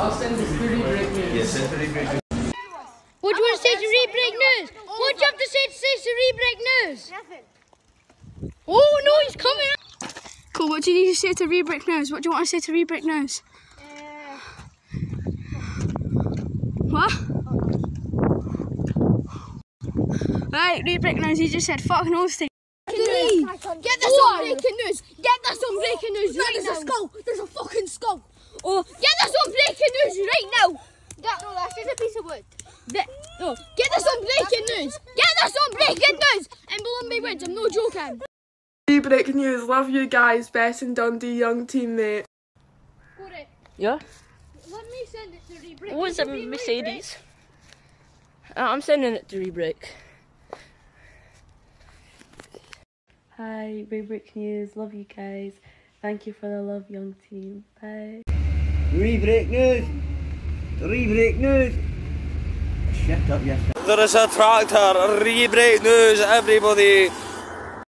What do you want to say to re-break news? What do you have to say to say to re-break news? Nothing. Oh no, he's coming. Cool, what do you need to say to re-break news? What do you want to say to re-break news? Uh, what? Right, re-break news, he just said fuck no thing. Get this on breaking news! Get this on breaking news! Right, now. let's go! There's a news right now! That, no, that's just a piece of wood. That, no, get this on breaking news! Get this on breaking news! And below me words, I'm no joking. Breaking news, love you guys, best in Dundee young teammate. Corey, Yeah? let me send it to Rebreak. What is a Mercedes? Uh, I'm sending it to Rebreak. Hi, Rebreak News. Love you guys. Thank you for the love, young team. Bye. Rebreak news. Rebreak news. Shut up, yes. There is a tractor, re-break news, everybody.